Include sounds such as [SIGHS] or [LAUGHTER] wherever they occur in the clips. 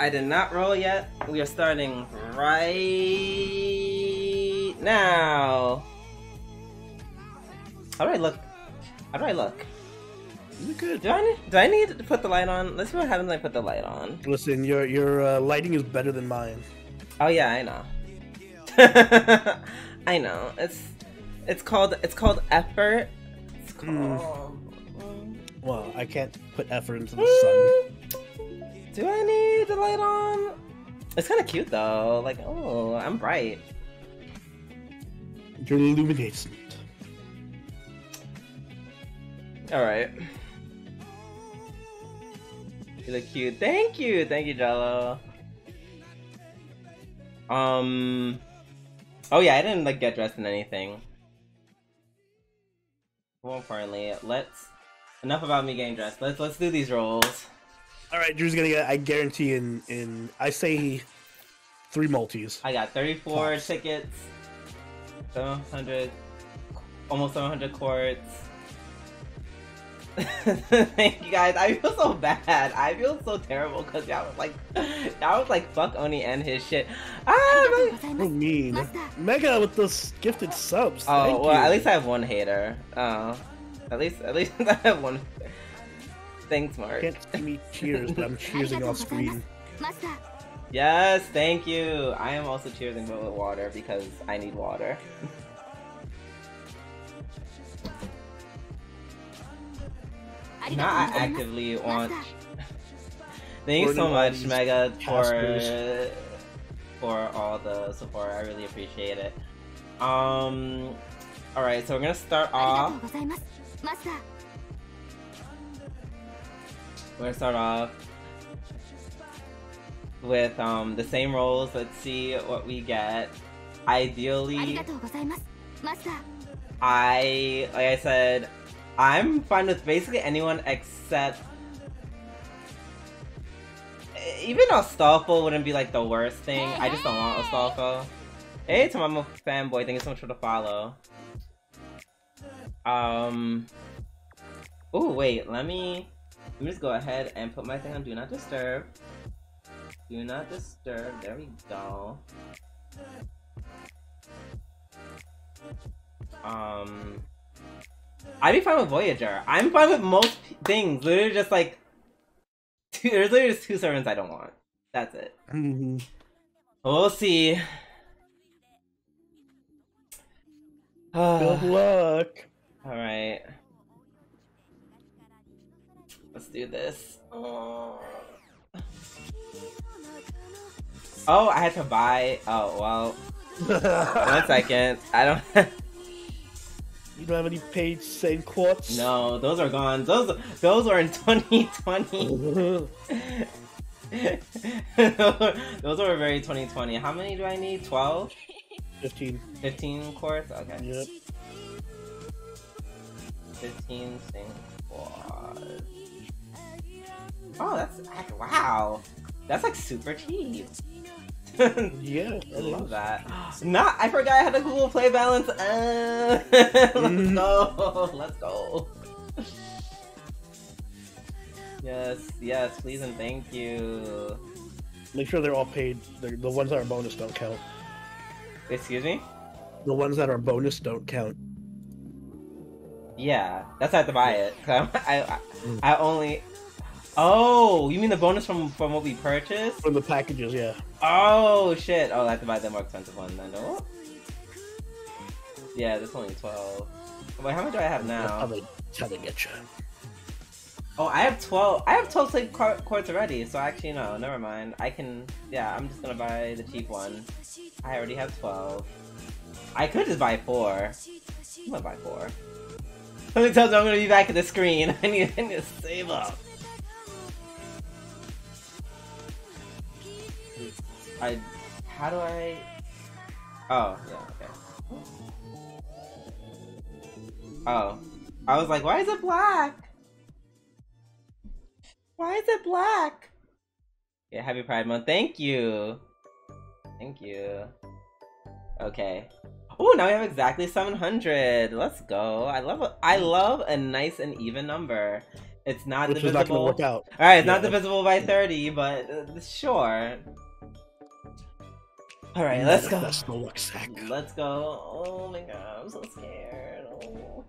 I did not roll yet. We are starting right now. How do I look? How do I look? You're good. Do I need, do I need to put the light on? Let's see what happens when I put the light on. Listen, your your uh, lighting is better than mine. Oh yeah, I know. [LAUGHS] I know. It's it's called it's called effort. It's Hmm. called. Well, I can't put effort into the sun. [LAUGHS] Do I need the light on? It's kind of cute though. Like, oh, I'm bright. You're illuminating. All right. You look cute. Thank you, thank you, Jello. Um. Oh yeah, I didn't like get dressed in anything. More importantly, let's. Enough about me getting dressed. Let's let's do these rolls. All right, Drew's gonna get. I guarantee in in I say three multis. I got 34 tickets, 700, almost 700 quartz. [LAUGHS] Thank you guys. I feel so bad. I feel so terrible because y'all was like, y'all was like, fuck Oni and his shit. Ah, my- So mean. Mega with those gifted subs. Oh Thank well, you. at least I have one hater. Oh, at least at least [LAUGHS] I have one. Thanks, Mark. Can't see me cheers, but I'm cheersing off screen. Yes, thank you. I am also cheersing but with water because I need water. [LAUGHS] Not actively want. [LAUGHS] you so much, Mega, for for all the support. I really appreciate it. Um, all right, so we're gonna start off. We're gonna start off with um, the same rolls. Let's see what we get. Ideally, I, like I said, I'm fine with basically anyone except even Astolfo wouldn't be like the worst thing. I just don't want Astolfo. Hey, to my fanboy, thank you so much for the follow. Um. Oh wait, let me let me just go ahead and put my thing on Do Not Disturb. Do Not Disturb. There we go. Um, I'd be fine with Voyager. I'm fine with most things. Literally, just like two, [LAUGHS] there's literally just two servants I don't want. That's it. Mhm. We'll see. [SIGHS] Good luck. right, let's do this. Oh. Oh, I had to buy. Oh well. [LAUGHS] One second. I don't. [LAUGHS] You don't have any page Saint Quartz? no, those are gone. Those those are in 2020. [LAUGHS] Those were very 2020. How many do I need? 12? 15. 15 quartz? Okay. Yep. 15 sing quad. Oh, that's act- wow. That's like super cheap. [LAUGHS] Yeah. I love that. Not, I forgot I had a Google Play balance. Uh, [LAUGHS] let's Mhm. go. Let's go. Yes, yes, please and thank you. Make sure they're all paid. They're, the ones that are bonus don't count. Excuse me? The ones that are bonus don't count. Yeah, that's how I have to buy it. [LAUGHS] I, I, I only. Oh, you mean the bonus from from what we purchased? From the packages, yeah. Oh shit! Oh, I have to buy the more expensive one then. Oh. Yeah, that's only twelve. Wait, how much do I have That's how now? they, how they get you. Oh, I have twelve. I have twelve slave qu- quartz already. So actually, no, never mind. I can. Yeah, I'm just gonna buy the cheap one. I already have twelve. I could just buy four. I'm gonna buy four. [LAUGHS] Something tells me I'm gonna be back at the screen. [LAUGHS] I need, I need to save up. I. How do I? Oh, yeah, okay. Oh. I was like, why is it black? Why is it black? Yeah, happy Pride Month. Thank you. Thank you. Okay. Oh, now we have exactly 700. Let's go. I love a, I love a nice and even number. It's not which is divisible. not going to work out. All right, it's not divisible by thirty, but uh, sure. All right, let's go. That's the Luccsac. Let's go. Oh my god, I'm so scared. Oh.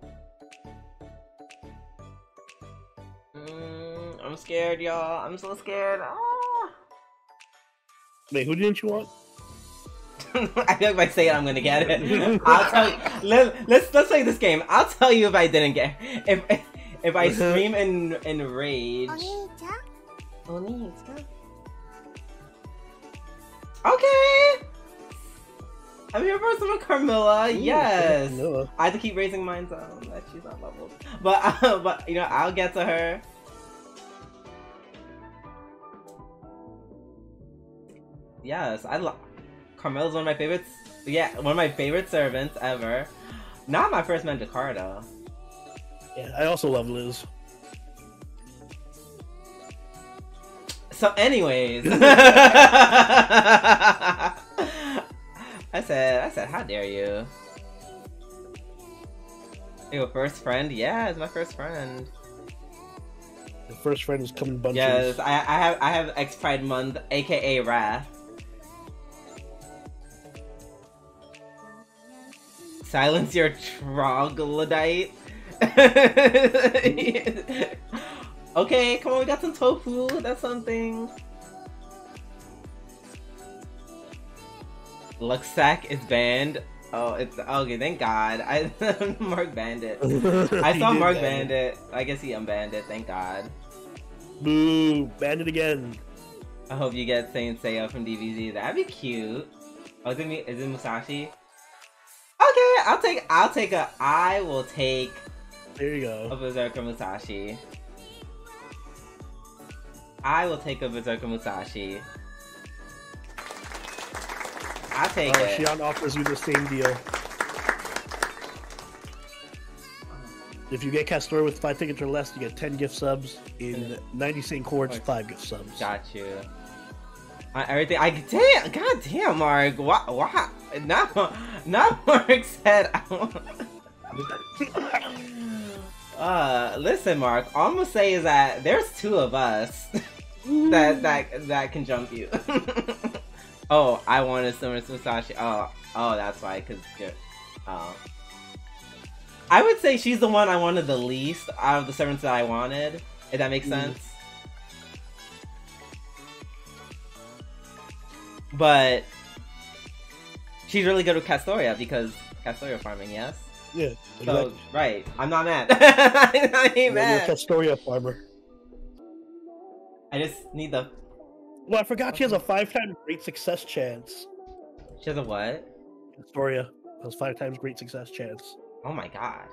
Mm, I'm scared, y'all. I'm so scared. Ah. Wait, who didn't you want? [LAUGHS] I feel like if I say it, I'm gonna get it. [LAUGHS] I'll tell you. Let, let's let's play this game. I'll tell you if I didn't get if if, if I [LAUGHS] scream in in rage. Okay. I'm here for some Carmilla. Yes. Carmilla. I have to keep raising mine down that she's not leveled. But [LAUGHS] uh, but you know I'll get to her. Yes, I love Carmilla's one of my favorites. Yeah, one of my favorite servants ever. Not my first Mandricardo. Yeah, I also love Liz. So, anyways, [LAUGHS] [LAUGHS] I said, I said, how dare you? Your first friend? Yeah, it's my first friend. The first friend is coming bunches. Yes, I, I have, I have X Pride Month, aka Wrath. Silence your troglodyte. [LAUGHS] okay, come on, we got some tofu. That's something. Luccsac is banned. Oh, it's okay. Thank God. I [LAUGHS] Mark banned it. I [LAUGHS] saw Mark ban banned it. I guess he unbanned it. Thank God. Boo! Banned it again. I hope you get Saint Seiya from DBZ. That'd be cute. Oh, is it me? Is it Musashi? Okay, I'll take. I'll take a. I will take There you go. a. Berserker Musashi. I will take a Berserker Musashi. I'll take it. Shion offers you the same deal. If you get Castor with five tickets or less, you get 10 gift subs. In 90 Saint Quartz, five gift subs. Got you. Uh, everything. I damn. God damn, Mark. Why? Why? Now, now [LAUGHS] Mark said. I [LAUGHS] uh, listen, Mark. All I'm gonna say is that there's two of us [LAUGHS] that that that can jump you. Oh, I wanted Summer Musashi. Oh, oh, that's why. Cause oh. I would say she's the one I wanted the least out of the servants that I wanted. If that makes Mm. sense. But she's really good with Castoria because Castoria farming, yes. Yeah, So right, I'm not mad. I [LAUGHS] ain't Yeah, you're a mad. Castoria farmer. I just need the. Well, I forgot she has a five times great success chance. She has a what? Castoria has five times great success chance. Oh my god.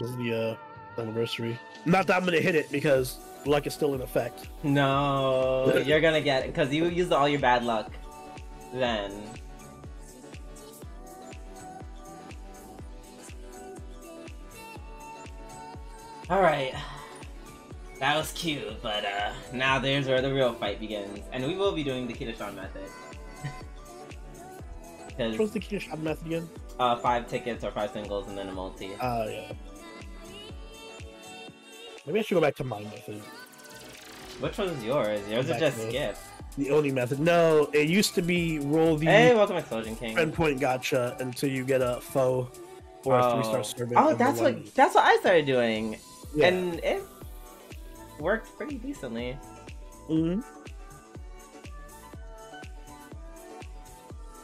Is the uh, anniversary. Not that I'm gonna hit it because luck is still in effect. No, [LAUGHS] you're gonna get it because you used all your bad luck. Then. All right. That was cute, but uh, now there's where the real fight begins, and we will be doing the Kidashan method. [LAUGHS] Was the shot method again? uh, five tickets or five singles and then a multi. Ah, yeah. Maybe I should go back to my method. Which one's yours? Yours is just skip. The only method. No, it used to be roll the Hey, welcome to Explosion King. friend point gacha until you get a foe or a three star servant. Oh, of the that's one- what that's what I started doing, Yeah. and it worked pretty decently. hmm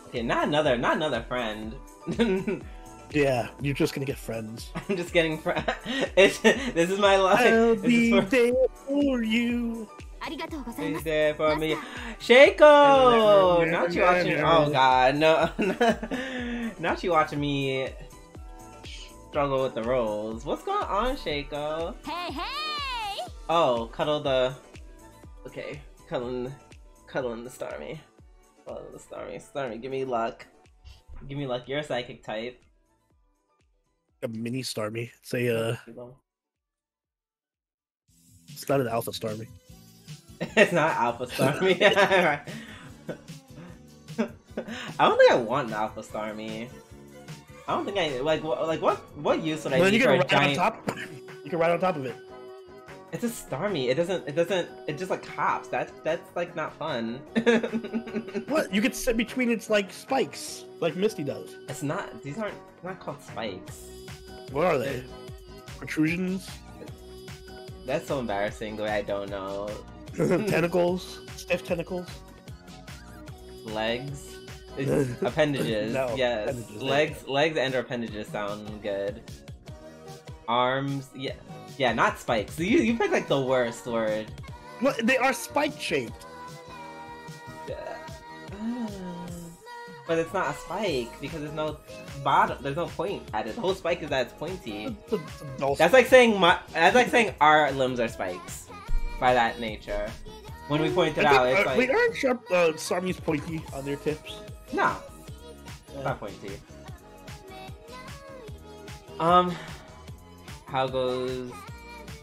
Okay, not another, not another friend. [LAUGHS] yeah, you're just gonna get friends. [LAUGHS] I'm just getting friends. [LAUGHS] this is my life. I'll be for... there for you. Be there for me, Shaco. Not you watching. Oh God, no. not you watching me struggle with the rolls. What's going on, Shaco? Hey, hey. Oh, cuddle the. Okay, cuddling, cuddling the Starmie. Cuddling the Starmie. Starmie, give me luck. Give me luck. You're a psychic type. A mini Starmie. Say uh, it's not an alpha Starmie. [LAUGHS] it's not Alpha Starmie. [LAUGHS] [LAUGHS] I don't think I want an Alpha Starmie. I don't think I like what like what what use would I Well, need you for can a ride giant? on top. You can ride on top of it. It's a Starmie. It doesn't. It doesn't. It just like hops. That's that's like not fun. [LAUGHS] What? You could sit between its like spikes, like Misty does. It's not. These aren't not called spikes. What are they? Protrusions, That's so embarrassing. The way I don't know. [LAUGHS] [LAUGHS] tentacles, stiff tentacles. Legs. Appendages. No, yes. appendages, eh? legs. Legs and or appendages sound good. Arms. Yeah. Yeah. Not spikes. You you picked like the worst word. Well, they are spike shaped. Uh, But it's not a spike because there's no bottom. There's no point at it. The whole spike is that it's pointy. That's like saying my. That's like saying our limbs are spikes, by that nature. When we point it I think- out, it's uh, like wait, aren't sharp uh, Starmies pointy on their tips? no, it's not pointy. Um, how goes?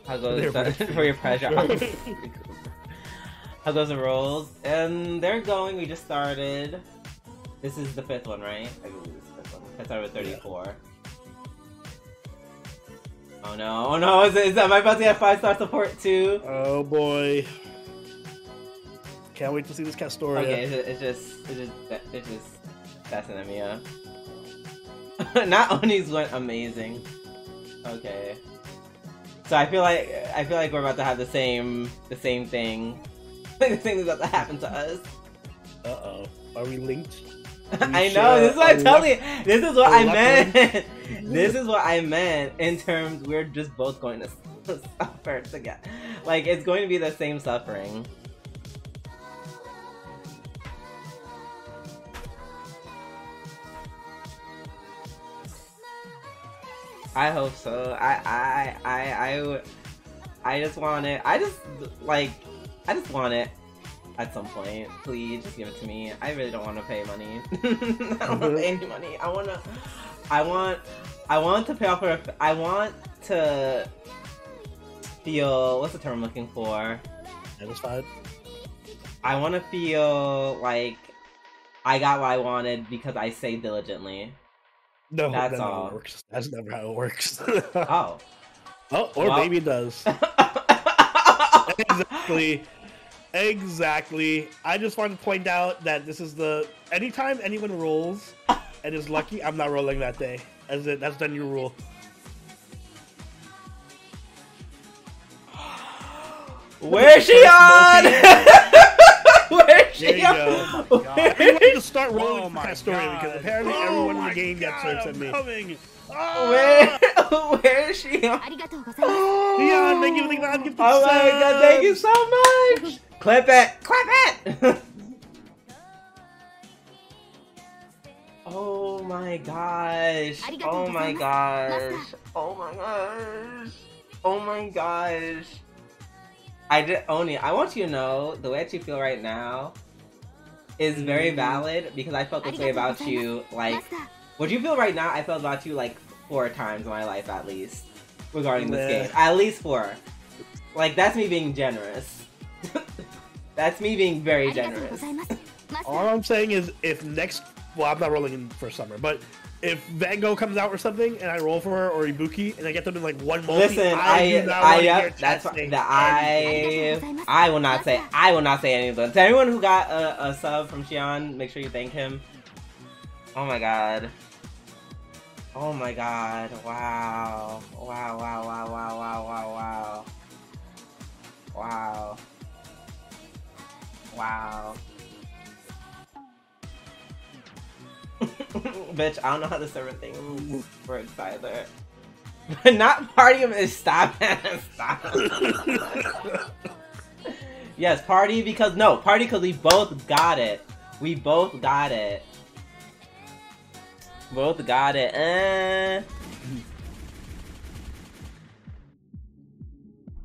How goes [LAUGHS] They're [LAUGHS] for your pressure? how goes the rolls? And they're going. We just started. This is the fifth one, right? I believe it's the fifth one. I started with thirty-four. Oh no! Oh no! Is, it, is am I about to get five star support too? Oh boy. Can't wait to see this Castoria. Okay, it's, it's just, it's just, it's just, that's an Emiya. Not Oni's went amazing. Okay. So I feel like, I feel like we're about to have the same, the same thing. [LAUGHS] the same thing's about to happen to us. Uh oh. Are we linked? [LAUGHS] I know, this is what I'm telling you. This is what I meant. [LAUGHS] this is what I meant in terms we're just both going to suffer together. Like, it's going to be the same suffering. I hope so. I I I I would. I just want it. I just like. I just want it. At some point, please just give it to me. I really don't want to pay money. [LAUGHS] I don't want to pay any money. I want to. I want. I want to pay off for. I want to feel. What's the term I'm looking for? Satisfied? I want to feel like I got what I wanted because I saved diligently. No, That's that's all. works. That's never how it works. Oh. [LAUGHS] oh, or Well- maybe it does. [LAUGHS] exactly. Exactly. I just wanted to point out that this is the anytime anyone rolls and is lucky, I'm not rolling that day. As it that's the new rule. Where's she on? There you go. [LAUGHS] Oh we wanted to start rolling oh my story God. because apparently oh everyone in the game God, got so upset me. Coming. Oh. Where, [LAUGHS] where is she? [GASPS] Dion, thank you thank you, thank you, Oh my God, thank you so much. Clip it. Clip it. [LAUGHS] Oh my gosh. Oh my gosh. Oh my gosh. Oh my gosh. I did Oni, I want you to know the way that you feel right now is very valid because I felt this way about you. Like, what do you feel right now, I felt about you like four times in my life at least regarding this game. At least four. Like, that's me being generous. [LAUGHS] that's me being very generous. [LAUGHS] All I'm saying is, if next, well, I'm not rolling in for summer, but if Van Gogh comes out or something, and I roll for her or Ibuki, and I get them in like one multi, Listen, I, I, I, yep, that's what that. I, I will not say, I will not say anything. To everyone who got a, a sub from Shion, make sure you thank him. Oh my god. Oh my god. Wow. Wow, wow, wow, wow, wow, wow, wow. Wow. Wow. [LAUGHS] Bitch, I don't know how the servant thing works [LAUGHS] either. But not party him is stop [LAUGHS] stop. yes, party because no, party because we both got it. We both got it. Both got it. Uh.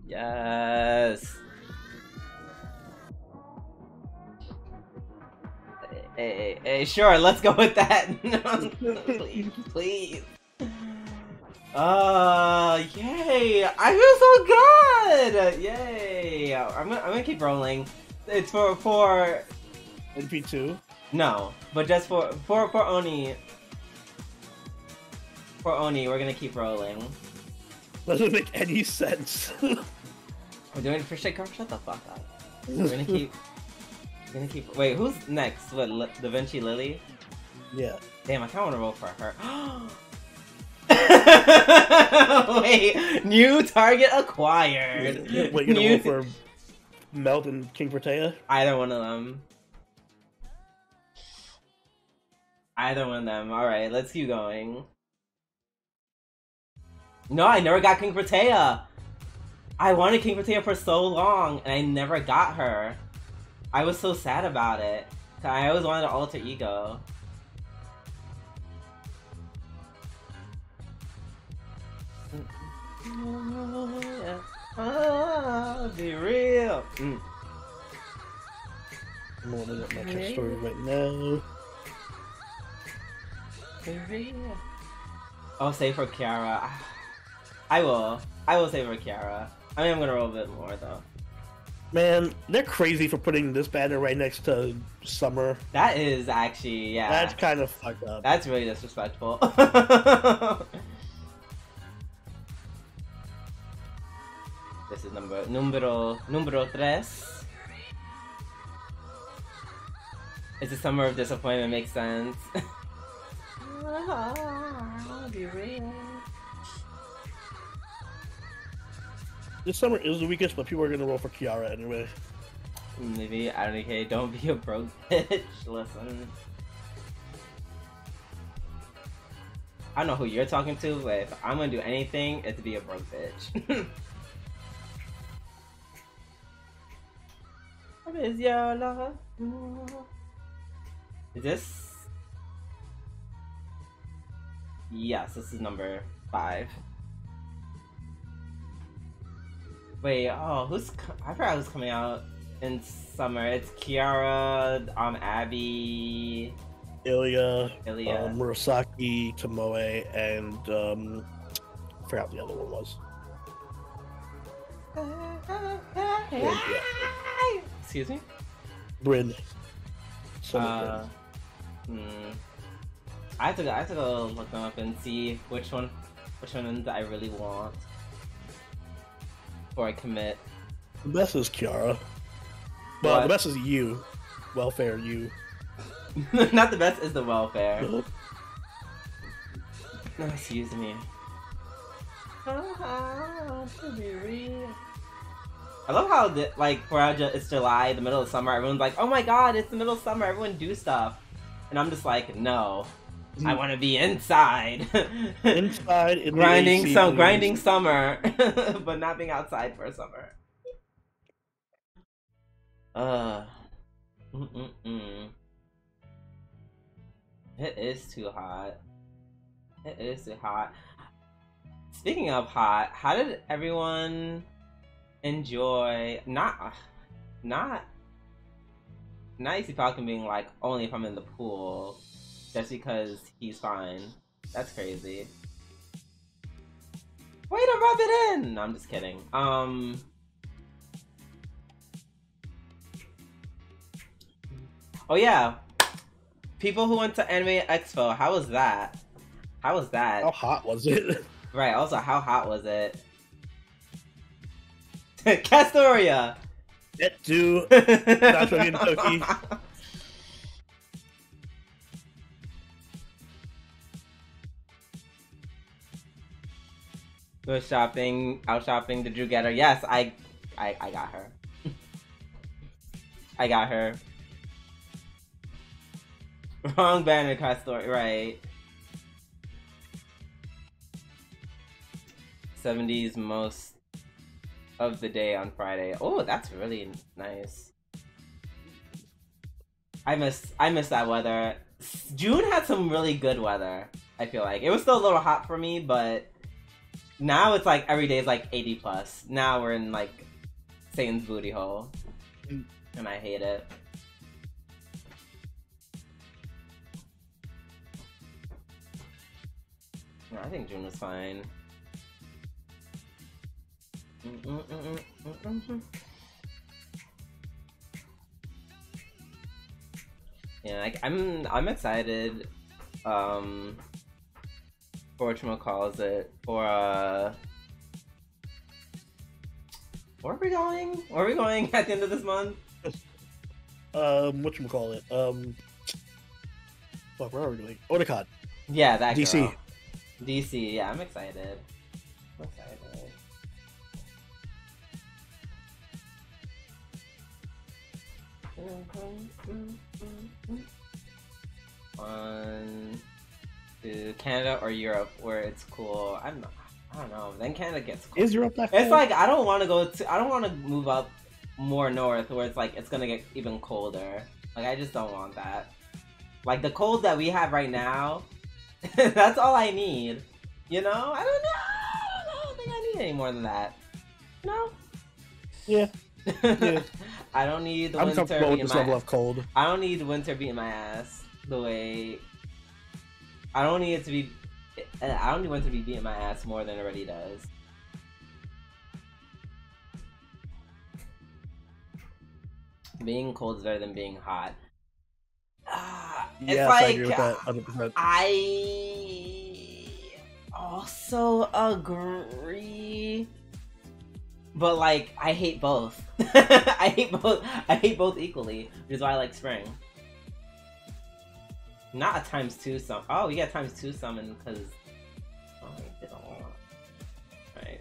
Yes. Hey, hey, sure, let's go with that. [LAUGHS] [LAUGHS] Please, please. Uh, yay! I feel so good! Yay! I'm gonna, I'm gonna keep rolling. It's for, for, NP2. no, but just for, for, for Oni. For Oni, we're gonna keep rolling. Doesn't make any sense. [LAUGHS] We're doing for shit, girl. Shut the fuck up. We're gonna keep. Gonna keep. Wait, who's next? What? Li- Da Vinci Lily? Yeah. Damn, I kind of want to roll for her. [GASPS] Wait, new target acquired. Wait, you're gonna New- roll for Melt and King Protea? Either one of them. Either one of them. Alright, let's keep going. No, I never got King Protea! I wanted King Protea for so long, and I never got her. I was so sad about it. I always wanted an alter ego. Ah, be real. Mm. I'm loading up my chest story right now. Be real. I'll save for Kiara. I will. I will save for Kiara. I mean, I'm gonna roll a bit more though. Man, they're crazy for putting this banner right next to Summer. That is actually, yeah. That's kind of fucked up. That's really disrespectful. [LAUGHS] this is number numero numero tres. It's a summer of disappointment. Makes sense. [LAUGHS] Uh-huh. This summer is the weakest, but people are gonna roll for Kiara anyway. Maybe I don't okay. Don't be a broke [LAUGHS] bitch. Listen. I don't know who you're talking to, but if I'm gonna do anything, it's to be a broke bitch. [LAUGHS] what is your love? Is this? Yes, this is number five. Wait, oh, who's? I forgot who's coming out in summer. It's Kiara, um, Abby, Ilya, Ilya. um, Murasaki, Tomoe, and um, I forgot the other one was. Excuse me. Bryn. Uh, hmm. I have to go. I have to go look them up and see which one, which one I really want before I commit. The best is Kiara. Well, What? the best is you. Welfare, you. [LAUGHS] Not the best is the welfare. No, [LAUGHS] excuse me. I love how the, like for how it's July, the middle of summer. Everyone's like, "Oh my god, it's the middle of summer! Everyone do stuff," and I'm just like, "No, I want to be inside, [LAUGHS] Inside, in the grinding AC, some please. grinding summer, [LAUGHS] but not being outside for summer." Uh, mm-mm-mm. It is too hot. It is too hot. Speaking of hot, how did everyone enjoy not not not Easy Falcon being like only if I'm in the pool just because he's fine. That's crazy. Way to rub it in! No, I'm just kidding. Um Oh yeah. People who went to Anime Expo, how was that? How was that? How hot was it? [LAUGHS] Right, also how hot was it? [LAUGHS] Castoria! That too. Not really Go shopping, out shopping. Did you get her? Yes, I, I, I got her. I got her. [LAUGHS] Wrong banner, Castoria. Right. 70s most of the day on Friday. Oh, that's really nice. I miss I miss that weather. June had some really good weather. I feel like it was still a little hot for me, but now it's like every day is like 80 plus. Now we're in like Satan's booty hole, and I hate it. No, I think June was fine. Yeah, like, I'm I'm excited. Um, calls it for uh, Where are we going? Where are we going [LAUGHS] at the end of this month? Um, what you call it? Um, fuck, where are we going? Otakon, Yeah, that DC. girl. DC, yeah, I'm excited. I'm excited. On to Canada or Europe where it's cool. I'm I don't know. Then Canada gets cool. Is Europe that? It's like I don't want to go to. I don't want to move up more north where it's like it's gonna get even colder. Like I just don't want that. Like the cold that we have right now, [LAUGHS] that's all I need. You know, I don't know. I don't think I need any more than that. No. Yeah. [LAUGHS] Yeah. I don't need the I'm winter comfortable with this level of cold. I don't need winter beating my ass the way. I don't need it to be. I don't need winter to be beating my ass more than it already does. Being cold is better than being hot. Ah, it's Yes, like I agree with that 100%. I also agree. But like I hate both. [LAUGHS] I hate both I hate both equally, which is why I like spring. Not a times two sum oh we got times two summon because oh I did a lot. Right.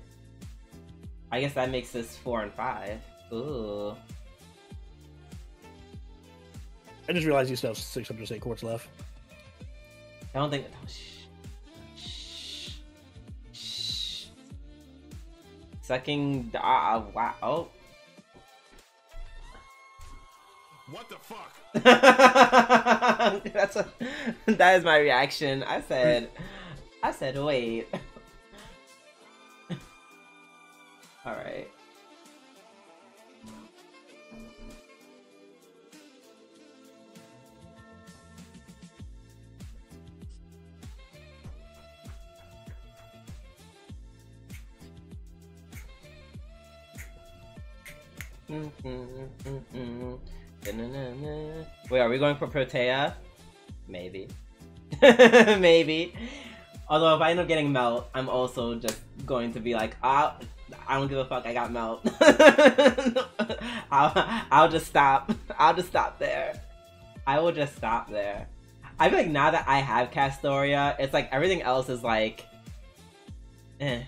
I guess that makes this four and five. Ooh. I just realized you still have 608 quartz left. I don't think. Oh, shh. Shh. Shh. Sucking. Ah, wow. Oh. What the fuck? [LAUGHS] That's what. That is my reaction. I said. I said, wait. [LAUGHS] All right. Mm-hmm, mm-hmm. Wait, are we going for Protea? Maybe. [LAUGHS] Maybe. Although if I end up getting melt, I'm also just going to be like, ah, I don't give a fuck. I got melt. [LAUGHS] I'll, I'll just stop. [LAUGHS] I'll just stop there. I will just stop there. I feel like now that I have Castoria, it's like everything else is like, eh.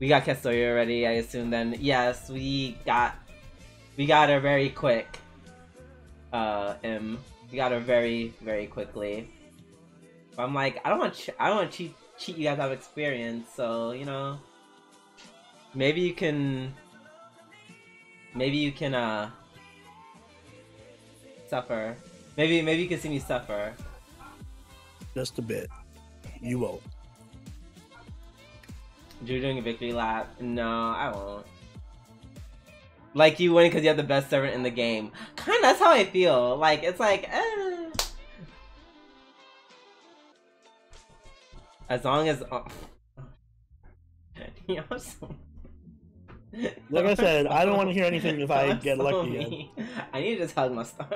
We got Castoria already, I assume. Then yes, we got, we got her very quick. Uh, M. We got her very, very quickly. But I'm like, I don't want, ch- I don't want to cheat, cheat you guys out of experience. So you know, maybe you can, maybe you can uh suffer. Maybe, maybe you can see me suffer. Just a bit. You won't. You're doing a victory lap? No, I won't. Like you win because you have the best servant in the game. Kind of, that's how I feel. Like it's like, eh. As long as. [LAUGHS] Oh. Like I said, I don't wanna hear anything if I get lucky. I need to just hug my star.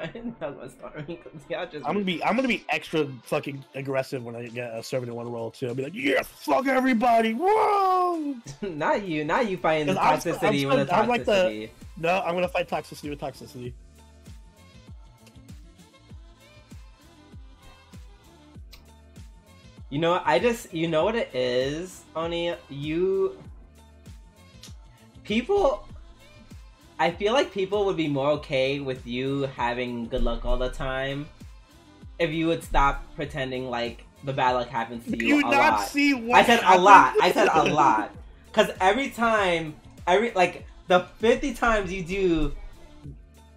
hug [LAUGHS] my star because y'all just. I'm gonna be I'm gonna be extra fucking aggressive when I get a servant in one roll too. I'll be like, yeah, fuck everybody, whoa! [LAUGHS] not you, not you fighting the 'Cause I'm- toxicity I'm with the I'm like the- No, I'm gonna fight toxicity with toxicity. You know, what? I just, you know what it is, Oni? You. People. I feel like people would be more okay with you having good luck all the time if you would stop pretending like the bad luck happens to you you a not lot. see what I said a lot. I said a lot. Because every time, every, like, the 50 times you do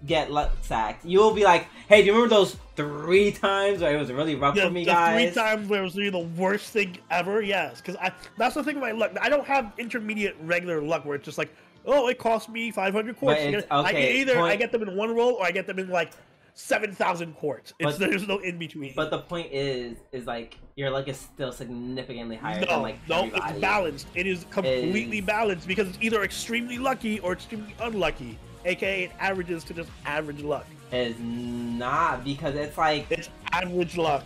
get luck sacked, you will be like, hey, do you remember those three times where it was really rough Yeah, for me, the guys? three times where it was really the worst thing ever. Yes, because I that's the thing with my luck. I don't have intermediate regular luck where it's just like, oh, it cost me 500 quartz. But You it's- get- I, okay, either I get them in one roll or I get them in like 7,000 quartz. It's, But- there's no in between. But the point is, is like your luck is still significantly higher no, than like no, everybody. it's balanced. It is completely Is- balanced because it's either extremely lucky or extremely unlucky. AKA, it averages to just average luck. Is not because it's like, It's average luck.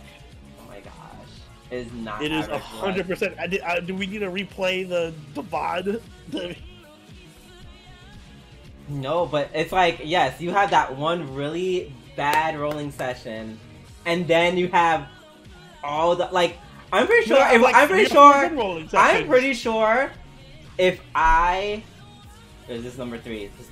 oh my gosh, is not. It is average hundred percent. I Do we need to replay the [LAUGHS] the VOD? No, but it's like yes, you have that one really bad rolling session, and then you have all the like. I'm pretty sure. Have, if, like, I'm pretty three or four sure. I'm pretty sure. If I, is this number three? This,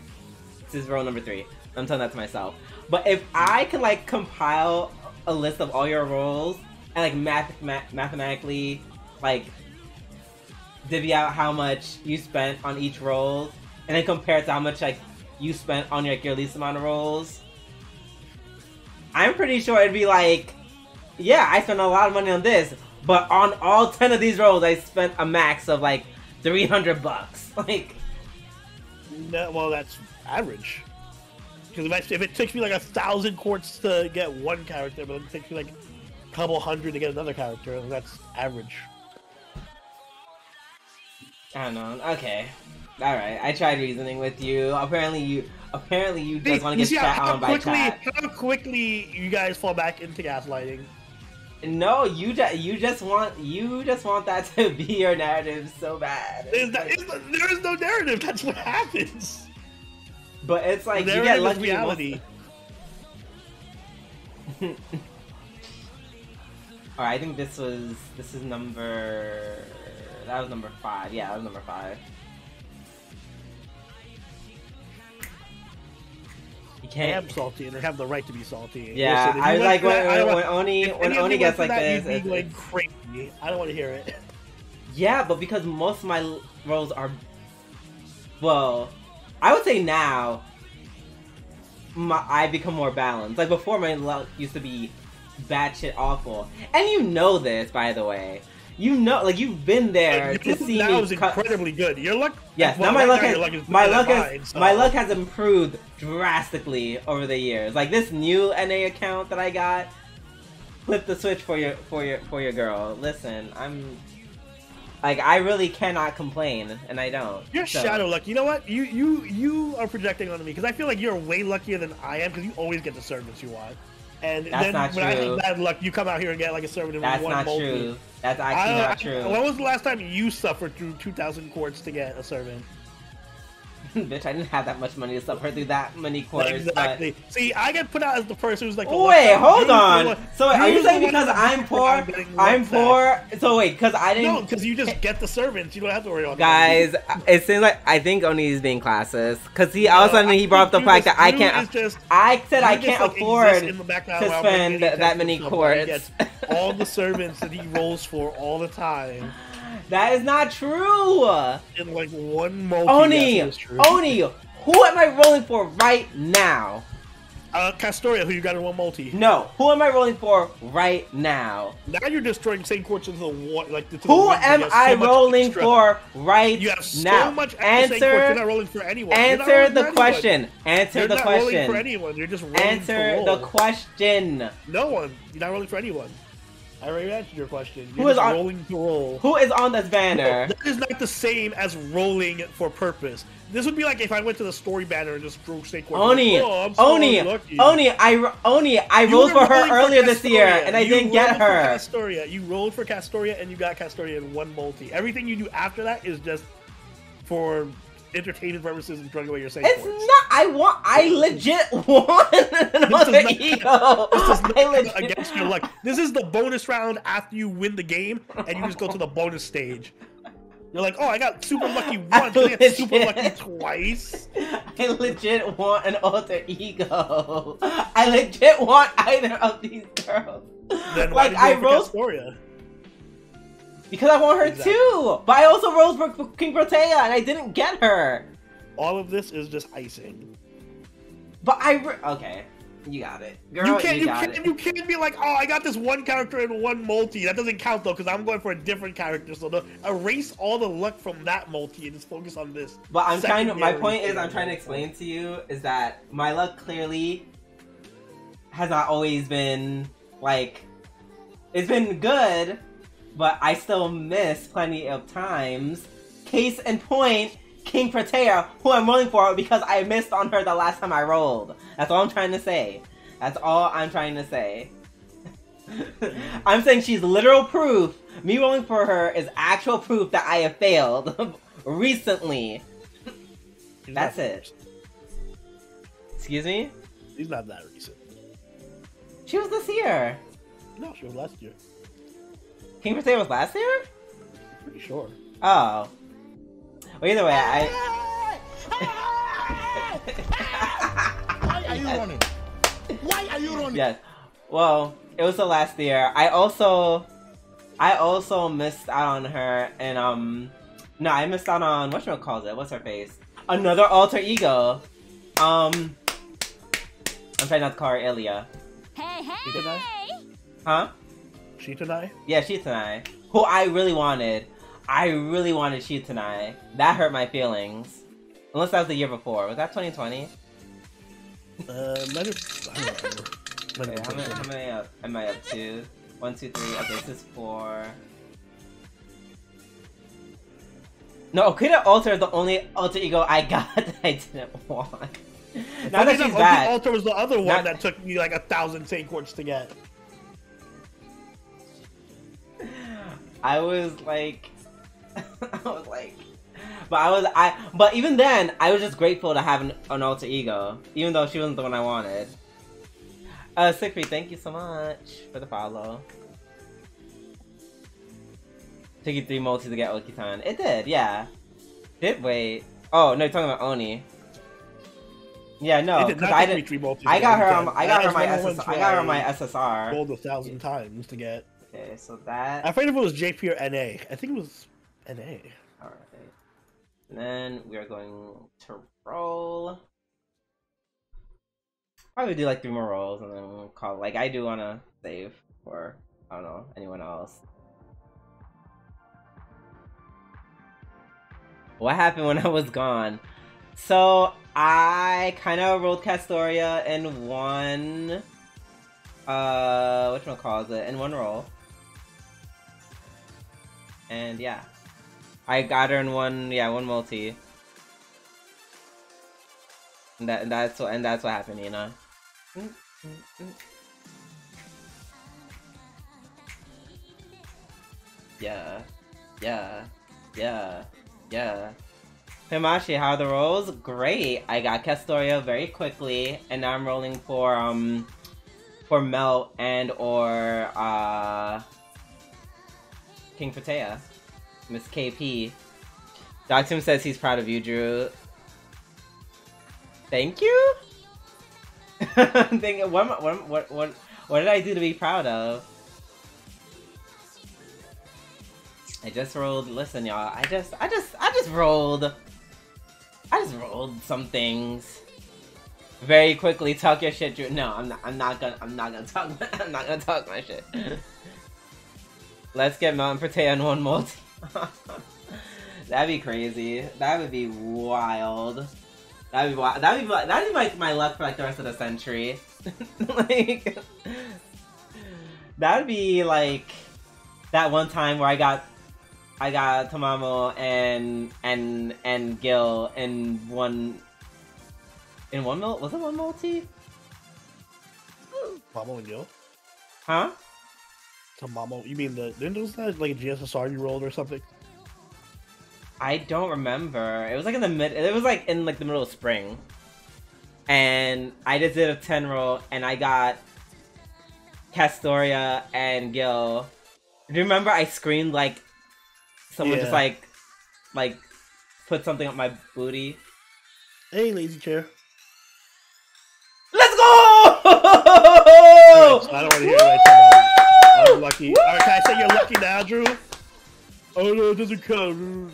this is roll number three. I'm telling that to myself. But if I can like compile a list of all your rolls and like math, ma- mathematically like divvy out how much you spent on each roll, and then compare it to how much like you spent on like your least amount of rolls. I'm pretty sure it'd be like, yeah, I spent a lot of money on this, but on all ten of these rolls, I spent a max of like three hundred bucks. [LAUGHS] Like, No, well, that's average. Because if, I- if it takes me like a thousand quartz to get one character, but it takes me like a couple hundred to get another character, that's average. I don't know. Okay, all right. I tried reasoning with you. Apparently, you apparently you just want to get chat on by quickly, chat. how quickly you guys fall back into gaslighting. No, you just you just want you just want that [LAUGHS] to be your narrative so bad. There's no, it's no- there is no narrative. That's what happens. But it's like you get lucky. reality. [LAUGHS] All right, I think this was this is number that was number five. Yeah, that was number five. You I can't. am salty, and I have the right to be salty. Yeah, Listen, I was like when, that, when, when Oni when Oni gets like that, this. it's- going crazy. I don't want to hear it. Yeah, but because most of my rolls are, well, I would say now, my, I become more balanced. Like before, my luck used to be batshit awful, and you know this, by the way. You know, like you've been there to see me is cut. incredibly good. Your luck. Yes, well, now my right luck now has luck is my luck has mine, so- my luck has improved drastically over the years. Like this new NA account that I got, flip the switch for your for your for your girl. Listen, I'm like I really cannot complain, and I don't. You're So- shadow luck. You know what? You you you are projecting onto me because I feel like you're way luckier than I am because you always get the servants you want. And That's then not when I true. have bad luck, you come out here and get like a servant in That's one not multi. true. That's I actually don't- I- true. When was the last time you suffered through 2,000 quartz to get a servant? [LAUGHS] Bitch, I didn't have that much money to suffer through that many quarters. exactly. See, I get put out as the person who's like. Wait, hold on. one- So wait, are you saying because I'm poor, I'm poor? So wait, because I didn't. No, because you just [LAUGHS] get the servants. You don't have to worry about Guys, it seems like I think Oni is being classes because he all of a sudden he brought up the fact you that I can't. just- I said I can't like, afford in the background to spend that many attention to somebody quartz. gets [LAUGHS] all the servants that he rolls for all the time That is not true. in like one multi. Oni, yes, it is true. Oni, who am I rolling for right now? Uh, Castoria, who you got in one multi. No, who am I rolling for right now? Now you're destroying Saint Quartz into the water. Like to the Who am so I rolling extra- for right You have so now? much same. You're not Answer, rolling for anyone. You're not answer the for anyone. question. Answer You're the not rolling for question. anyone. You're just rolling Answer for the question. No one. You're not rolling for anyone. I already answered your question. You're Who is on- rolling to roll. Who is on this No, banner? Oh, that is not the same as rolling for purpose. This would be like if I went to the story banner and just drew snake quartz. Oni, oh, I'm so Oni, unlucky. Oni, I Oni, I You rolled for her rolling earlier this year, and I You didn't get rolled for her. Castoria. You rolled for Castoria and you got Castoria in one multi. Everything you do after that is just for entertainment purposes and throwing away your save It's points. not. I want. I legit [LAUGHS] want another not- ego. [LAUGHS] This is not against your luck. This is the bonus round after you win the game, and you just go to the bonus stage. You're like, oh, I got super lucky [LAUGHS] once, I got super lucky twice. I legit want an alter ego. I legit want either of these girls. Then why like I Castoria? Because I want her Exactly. too, but I also rolled for King Protea and I didn't get her. All of this is just icing. But I re- okay, you got it, girl. you You, can't, you, got can't, it. you can't be like, oh, I got this one character in one multi. That doesn't count though, because I'm going for a different character. So no, erase all the luck from that multi and just focus on this. But I'm trying to. My point is. I'm trying to explain to you is that my luck clearly has not always been like. It's been good, but I still miss plenty of times. Case in point, King Protea, who I'm rolling for because I missed on her the last time I rolled. That's all I'm trying to say. That's all I'm trying to say. [LAUGHS] I'm saying she's literal proof. Me rolling for her is actual proof that I have failed [LAUGHS] recently. He's That's it. forced. Excuse me? She's not that recent. She was this year. No, she was last year. King Crusader was last year? Pretty sure. Oh. Well, either way, I. Why are you running? Why are you running? yes. Well, it was the last year. I also, I also missed out on her, and um, no, I missed out on what calls it. What's her face? Another alter ego. Um, I'm trying not to call her Ilya. Hey, did I? hey! Huh? Sitonai? Yeah, Sitonai. Who I really wanted. I really wanted Sitonai. That hurt my feelings. Unless that was the year before. Was that 2020? Uh, might have, I don't remember. [LAUGHS] Might Wait, have how many, how 2020. many up, am I up to? One, two, three. Okay, this is four. No, Okita Alter is the only alter ego I got [LAUGHS] that I didn't want. Funny that she's. Alter was the other one Not- that took me like a thousand Saint Quartz to get. I was like, [LAUGHS] I was like, but I was I. But even then, I was just grateful to have an, an alter ego, even though she wasn't the one I wanted. Uh, Sickfree, thank you so much for the follow. Took you three multis to get Okitan. It did, yeah. Did wait? Oh no, you're talking about Oni. Yeah, no, because I did. I got her on. I got her my That's one of the SSR. I got her on my SSR. Rolled a thousand times to get. Okay, so that. I forget if it was JP or NA. I think it was NA. Alright. And then we are going to roll. I probably do like three more rolls and then we'll call like I do wanna save for I don't know, anyone else. What happened when [LAUGHS] I was gone? So I kinda rolled Castoria in one uh which one calls it? In one roll. And yeah. I got her in one, yeah, one multi. And that, and that's what, and that's what happened, you know. Yeah, yeah, yeah, yeah. Himashi, how are the rolls? Great. I got Castoria very quickly, and now I'm rolling for um for Melt and or uh King Protea. Miss KP. Doctim says he's proud of you, Drew. Thank you. [LAUGHS] Thinking, what, what, what, what, what did I do to be proud of? I just rolled. Listen, y'all. I just, I just, I just rolled. I just rolled some things. Very quickly, talk your shit, Drew. No, I'm not. I'm not gonna. I'm not gonna talk. [LAUGHS] I'm not gonna talk my shit. Let's get Melt and Protea in one multi. [LAUGHS] That'd be crazy. That would be wild. That'd be wild. That'd be my, that'd be my, my luck for like the rest of the century. [LAUGHS] like that'd be like that one time where I got I got Tamamo and and and Gil in one in one mil was it one multi? Mamo and Gil. Huh? Tamamo. You mean the didn't those that like a GSSR you rolled or something? I don't remember. It was like in the mid. It was like in like the middle of spring, and I just did a ten roll, and I got Castoria and Gil. Do you remember I screamed like someone just like like put something up my booty? Hey, lazy chair. Let's go! Alright, so I don't want to hear [LAUGHS] I talk about. I was lucky. Alright, can I say you're lucky now, Drew? Oh no, it doesn't count.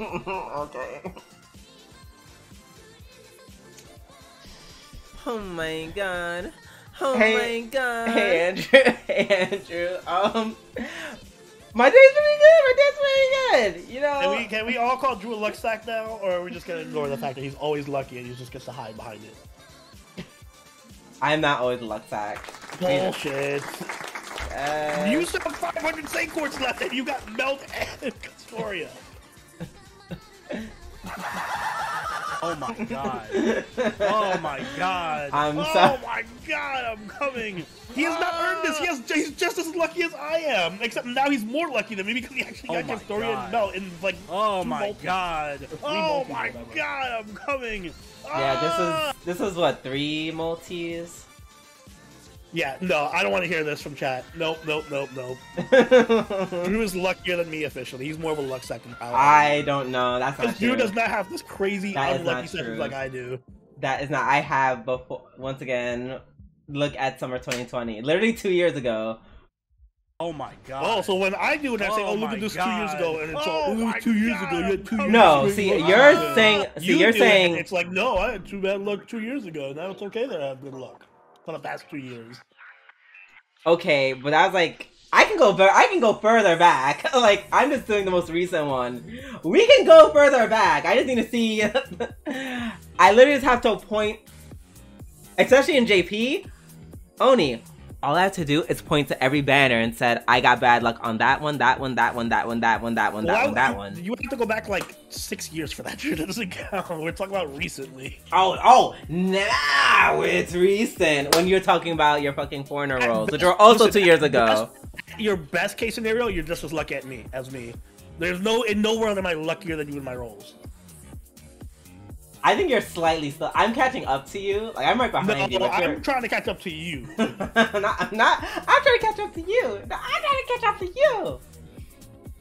[LAUGHS] okay. Oh my god. Oh Hey- my god. Hey Andrew, [LAUGHS] hey Andrew. Um, My day's pretty good. My day's pretty good. You know. Can we can we all call Drew a luck sack now, or are we just gonna ignore the fact that he's always lucky and he just gets to hide behind it? I'm not always a luck sack. Bullshit. Uh, You still have 500 Saint left, and you got Melt and Castoria. [LAUGHS] Oh my [LAUGHS] god. Oh my god. I'm oh sorry. my god, I'm coming. He has not earned this. He has, he's just as lucky as I am. Except now he's more lucky than me because he actually Oh got my Castoria God. and Melt in like Oh two my multis. god. Oh multis, my god, I'm coming. Yeah, Ah! this is this is what three multis. Yeah, no, I don't want to hear this from chat. Nope, nope, nope, nope. [LAUGHS] Drew is luckier than me officially. He's more of a luck second power. I don't know. That's not Because Drew true. does not have this crazy That is unlucky not sessions like I do. That is not. I have before. Once again, look at summer 2020. Literally two years ago. Oh my god. Oh, so when I do it, I say, Oh "Oh, look at this two years ago," and it's Oh all, "Oh, it my was two years God, ago." You had two I'm years. No, to see, you're Yeah. saying. See, You you're do it, saying. it's like, no, I had too bad luck two years ago. Now it's okay that I have good luck for the past two years. Okay, but I was like, I can go. I can go further back. [LAUGHS] like I'm just doing the most recent one. We can go further back. I just need to see. [LAUGHS] I literally just have to point, especially in JP, Oni. All I have to do is point to every banner and said, I got bad luck on that one, that one, that one, that one, that one, that one, that Well, one, I- that one. You have to go back like six years for that. [LAUGHS] Shit That doesn't count. We're talking about recently. Oh, oh, now it's recent. When you're talking about your fucking foreigner rolls, which were also two years ago. Your best case scenario, you're just as lucky at me as me. There's no in no world am I luckier than you in my rolls. I think you're slightly still. I'm catching up to you. Like I'm right No, behind you. But you're... I'm trying to catch up to you. [LAUGHS] Not. I'm not. I'm trying to catch up to you. No, I'm trying to catch up to you.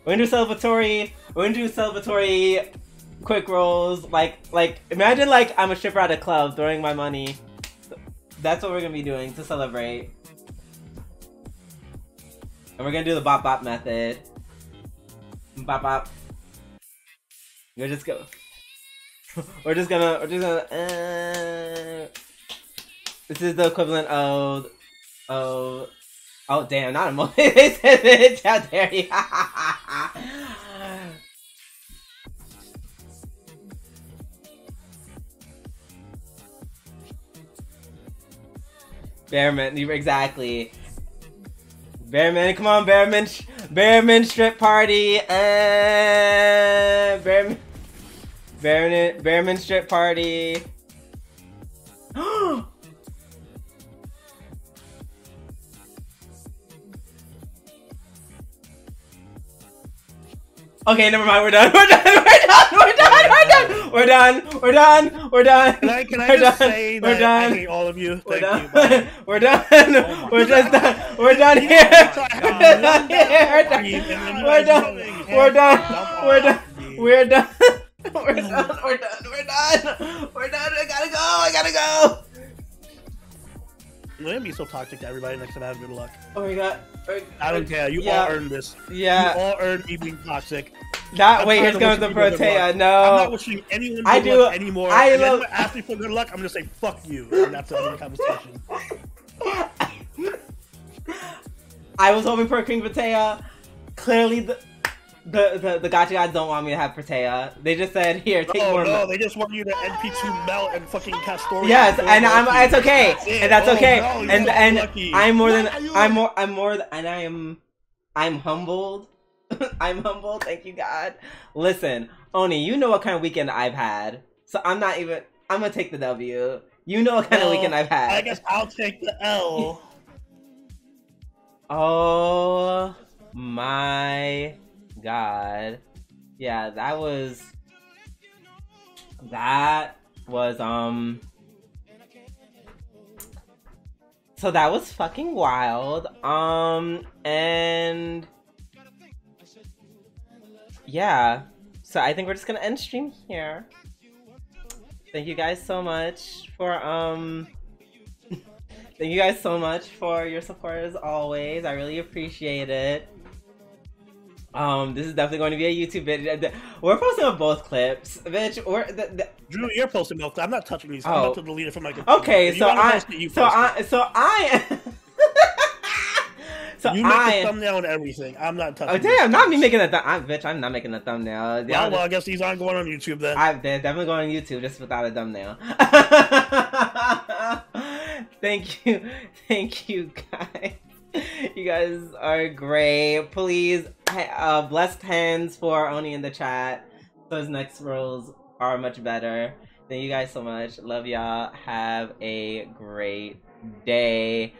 We're gonna do celebratory. We're gonna do celebratory quick rolls. Like, like imagine like I'm a stripper at a club throwing my money. That's what we're gonna be doing to celebrate. And we're gonna do the bop bop method. Bop bop. You're just go. We're just gonna. We're just gonna. Uh... This is the equivalent of. Of. Oh damn! Not a moment. [LAUGHS] How dare you? Bearman, exactly. Bearman, come on, Bearman, Bearman strip party, uh, Bearman, Bearman, Bearman strip party. [GASPS] okay, never mind. [LAUGHS] We're done. We're done. We're done. We're done. We're done. We're done. We're done. Can I, can I We're just done. say We're that done. I hate all of you? We're you. [LAUGHS] Oh [LAUGHS] done. We're done. my We're just done. We're done here. We're done here. We're done. We're done. We're done. We're done. [LAUGHS] We're done. We're done. We're done. We're done. I gotta go. I gotta go. I'm gonna be so toxic to everybody next time I have good luck. Oh my god. I don't care. You Yeah. all earned this. Yeah. You all earned me being toxic. That I'm wait. Here's comes the Protea. luck. I'm not wishing anyone good I do- luck anymore. I If love- asks me for good luck, I'm gonna say fuck you, and that's the end of the conversation. [LAUGHS] I was hoping for a King Protea. Clearly, the the the, the gacha guys don't want me to have Protea. They just said, "Here, take Oh more." no, mel-" they just want you to NP2 melt and fucking Castoria. Yes, Go and I'm. It's okay, it. and that's Oh, okay, no, and so and lucky. I'm more than Why are you I'm more I'm more th- and I am I'm humbled. [LAUGHS] I'm humbled. Thank you, God. Listen, Oni, you know what kind of weekend I've had, so I'm not even. I'm gonna take the W. You know what kind of weekend I've had. I guess I'll take the L. [LAUGHS] Oh my god. Yeah, that was that was um So that was fucking wild. Um and yeah. So I think we're just gonna end stream here. Thank you guys so much for um [LAUGHS] Thank you guys so much for your support as always. I really appreciate it. Um, this is definitely going to be a YouTube video. We're posting on both clips, bitch. We're the, the, Drew, you're posting milk. I'm not touching these. I'm Oh. about to delete it from my computer. okay. So I, it, you so I, so I, [LAUGHS] so it. You make the I. thumbnail and everything. I'm not touching. Oh damn! Not me making a. Th- I'm bitch. I'm not making a thumbnail. Well, Y'all well, I guess these aren't going on YouTube then. I'm they're definitely going on YouTube just without a thumbnail. [LAUGHS] thank you, [LAUGHS] thank you guys. [LAUGHS] You guys are great. Please, uh, blessed hands for Oni in the chat. Those next rolls are much better. Thank you guys so much. Love y'all. Have a great day.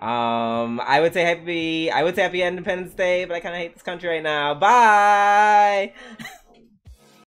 Um, I would say happy. I would say happy Independence Day, but I kind of hate this country right now. Bye. [LAUGHS]